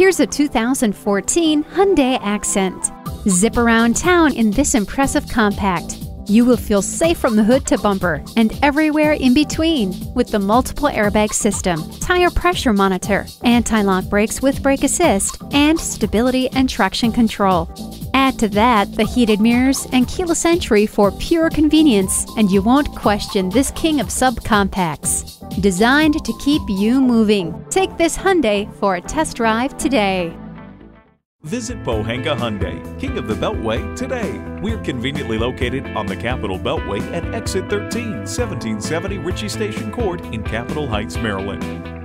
Here's a 2014 Hyundai Accent. Zip around town in this impressive compact. You will feel safe from the hood to bumper and everywhere in between with the multiple airbag system, tire pressure monitor, anti-lock brakes with brake assist, and stability and traction control. Add to that the heated mirrors and keyless entry for pure convenience, and you won't question this king of subcompacts. Designed to keep you moving. Take this Hyundai for a test drive today. Visit Pohanka Hyundai, King of the Beltway, today. We're conveniently located on the Capitol Beltway at exit 13, 1770 Ritchie Station Court in Capitol Heights, Maryland.